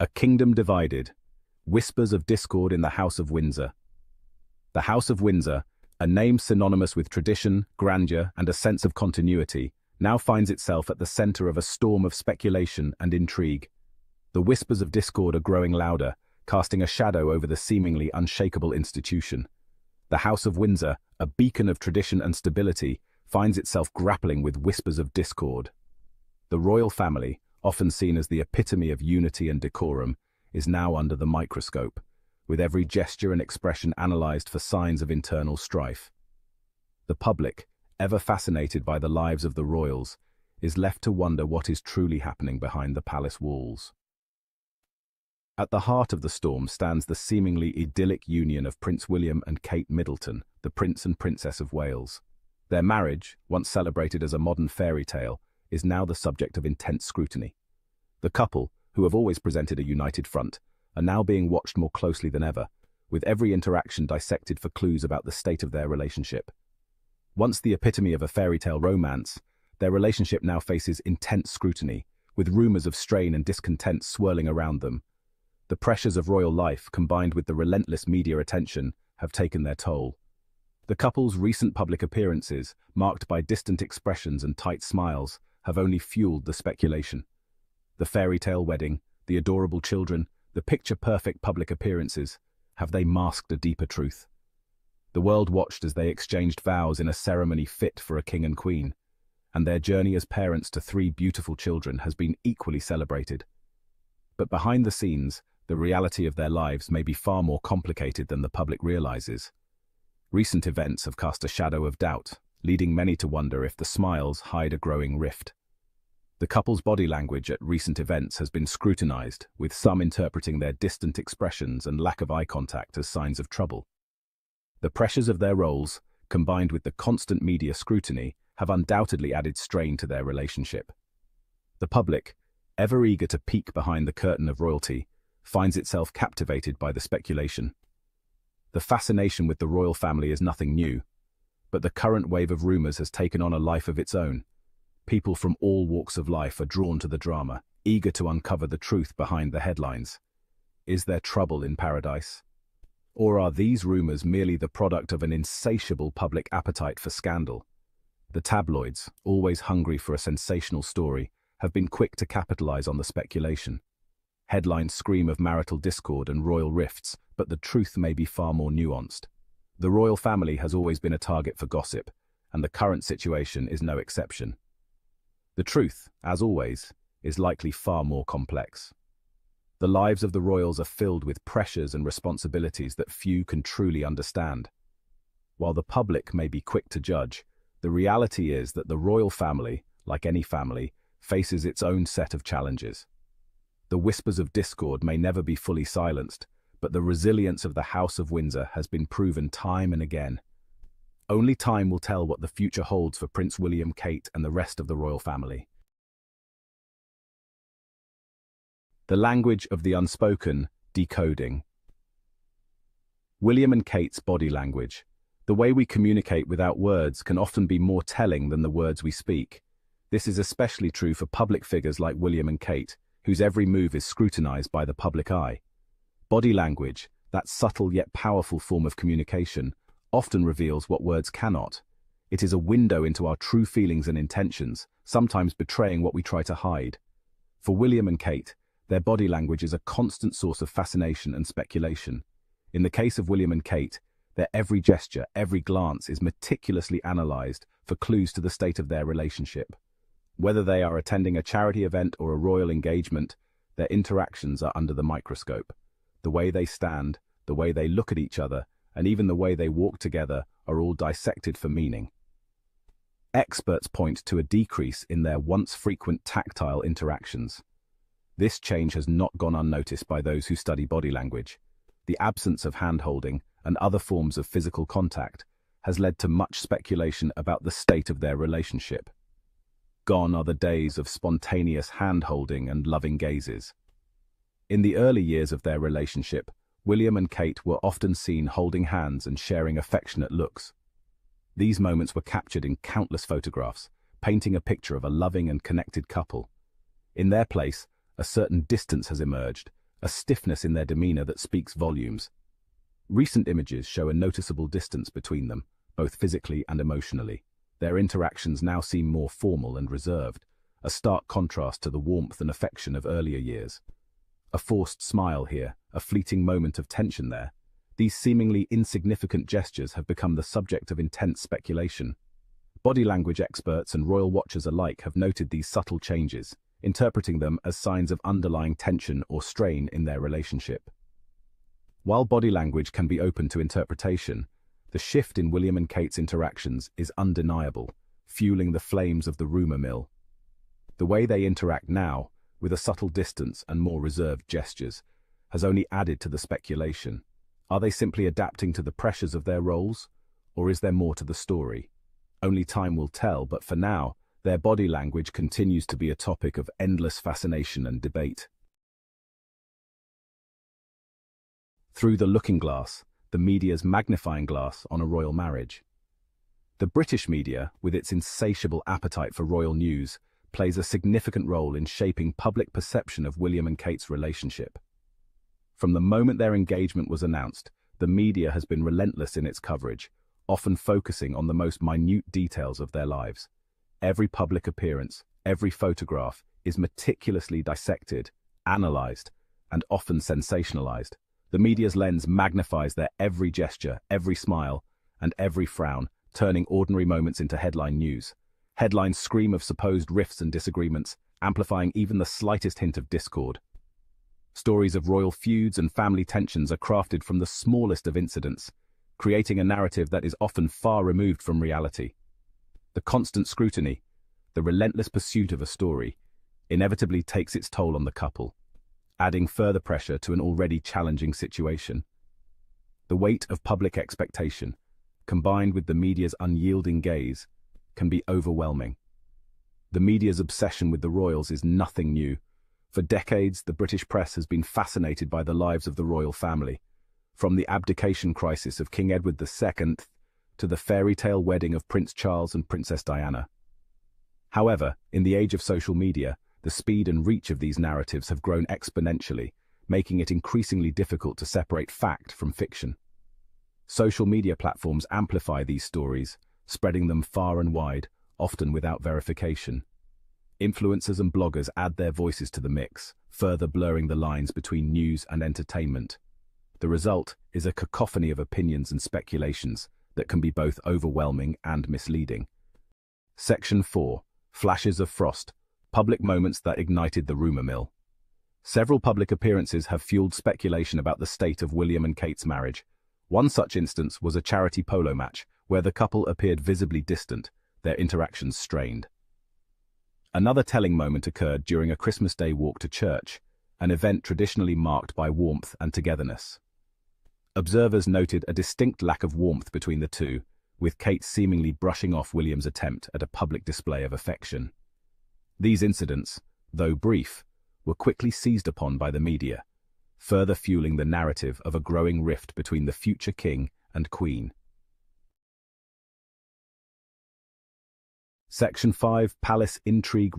A kingdom divided. Whispers of discord in the House of Windsor. The House of Windsor, a name synonymous with tradition, grandeur, and a sense of continuity, now finds itself at the center of a storm of speculation and intrigue. The whispers of discord are growing louder, casting a shadow over the seemingly unshakable institution. The House of Windsor, a beacon of tradition and stability, finds itself grappling with whispers of discord. The royal family, often seen as the epitome of unity and decorum, is now under the microscope, with every gesture and expression analyzed for signs of internal strife. The public, ever fascinated by the lives of the royals, is left to wonder what is truly happening behind the palace walls. At the heart of the storm stands the seemingly idyllic union of Prince William and Kate Middleton, the Prince and Princess of Wales. Their marriage, once celebrated as a modern fairy tale, is now the subject of intense scrutiny. The couple, who have always presented a united front, are now being watched more closely than ever, with every interaction dissected for clues about the state of their relationship. Once the epitome of a fairy tale romance, their relationship now faces intense scrutiny, with rumors of strain and discontent swirling around them. The pressures of royal life, combined with the relentless media attention, have taken their toll. The couple's recent public appearances, marked by distant expressions and tight smiles, have only fueled the speculation. The fairy tale wedding, the adorable children, the picture-perfect public appearances, have they masked a deeper truth? The world watched as they exchanged vows in a ceremony fit for a king and queen, and their journey as parents to three beautiful children has been equally celebrated. But behind the scenes, the reality of their lives may be far more complicated than the public realizes. Recent events have cast a shadow of doubt, leading many to wonder if the smiles hide a growing rift. The couple's body language at recent events has been scrutinized, with some interpreting their distant expressions and lack of eye contact as signs of trouble. The pressures of their roles, combined with the constant media scrutiny, have undoubtedly added strain to their relationship. The public, ever eager to peek behind the curtain of royalty, finds itself captivated by the speculation. The fascination with the royal family is nothing new, but the current wave of rumours has taken on a life of its own. People from all walks of life are drawn to the drama, eager to uncover the truth behind the headlines. Is there trouble in paradise? Or are these rumours merely the product of an insatiable public appetite for scandal? The tabloids, always hungry for a sensational story, have been quick to capitalize on the speculation. Headlines scream of marital discord and royal rifts, but the truth may be far more nuanced. The royal family has always been a target for gossip, and the current situation is no exception. The truth, as always, is likely far more complex. The lives of the royals are filled with pressures and responsibilities that few can truly understand. While the public may be quick to judge, the reality is that the royal family, like any family, faces its own set of challenges. The whispers of discord may never be fully silenced, but the resilience of the House of Windsor has been proven time and again. Only time will tell what the future holds for Prince William, Kate, and the rest of the royal family. The language of the unspoken, decoding. William and Kate's body language. The way we communicate without words can often be more telling than the words we speak. This is especially true for public figures like William and Kate, whose every move is scrutinized by the public eye. Body language, that subtle yet powerful form of communication, often reveals what words cannot. It is a window into our true feelings and intentions, sometimes betraying what we try to hide. For William and Kate, their body language is a constant source of fascination and speculation. In the case of William and Kate, their every gesture, every glance is meticulously analyzed for clues to the state of their relationship. Whether they are attending a charity event or a royal engagement, their interactions are under the microscope. The way they stand, the way they look at each other, and even the way they walk together are all dissected for meaning. Experts point to a decrease in their once frequent tactile interactions. This change has not gone unnoticed by those who study body language. The absence of hand-holding and other forms of physical contact has led to much speculation about the state of their relationship. Gone are the days of spontaneous hand-holding and loving gazes. In the early years of their relationship, William and Kate were often seen holding hands and sharing affectionate looks. These moments were captured in countless photographs, painting a picture of a loving and connected couple. In their place, a certain distance has emerged, a stiffness in their demeanor that speaks volumes. Recent images show a noticeable distance between them, both physically and emotionally. Their interactions now seem more formal and reserved, a stark contrast to the warmth and affection of earlier years. A forced smile here, a fleeting moment of tension there. These seemingly insignificant gestures have become the subject of intense speculation. Body language experts and royal watchers alike have noted these subtle changes, interpreting them as signs of underlying tension or strain in their relationship. While body language can be open to interpretation, the shift in William and Kate's interactions is undeniable, fueling the flames of the rumour mill. The way they interact now, with a subtle distance and more reserved gestures, has only added to the speculation. Are they simply adapting to the pressures of their roles, or is there more to the story? Only time will tell, but for now, their body language continues to be a topic of endless fascination and debate. Through the looking glass, the media's magnifying glass on a royal marriage. The British media, with its insatiable appetite for royal news, plays a significant role in shaping public perception of William and Kate's relationship. From the moment their engagement was announced, the media has been relentless in its coverage, often focusing on the most minute details of their lives. Every public appearance, every photograph is meticulously dissected, analyzed, and often sensationalized. The media's lens magnifies their every gesture, every smile, and every frown, turning ordinary moments into headline news. Headlines scream of supposed rifts and disagreements, amplifying even the slightest hint of discord. Stories of royal feuds and family tensions are crafted from the smallest of incidents, creating a narrative that is often far removed from reality. The constant scrutiny, the relentless pursuit of a story, inevitably takes its toll on the couple, adding further pressure to an already challenging situation. The weight of public expectation, combined with the media's unyielding gaze, can be overwhelming. The media's obsession with the royals is nothing new. For decades, the British press has been fascinated by the lives of the royal family, from the abdication crisis of King Edward II to the fairy tale wedding of Prince Charles and Princess Diana. However, in the age of social media, the speed and reach of these narratives have grown exponentially, making it increasingly difficult to separate fact from fiction. Social media platforms amplify these stories, spreading them far and wide, often without verification. Influencers and bloggers add their voices to the mix, further blurring the lines between news and entertainment. The result is a cacophony of opinions and speculations that can be both overwhelming and misleading. Section 4. Flashes of Frost. Public moments that ignited the rumour mill. Several public appearances have fueled speculation about the state of William and Kate's marriage. One such instance was a charity polo match, where the couple appeared visibly distant, their interactions strained. Another telling moment occurred during a Christmas Day walk to church, an event traditionally marked by warmth and togetherness. Observers noted a distinct lack of warmth between the two, with Kate seemingly brushing off William's attempt at a public display of affection. These incidents, though brief, were quickly seized upon by the media, further fueling the narrative of a growing rift between the future king and queen. Section 5 Palace Intrigue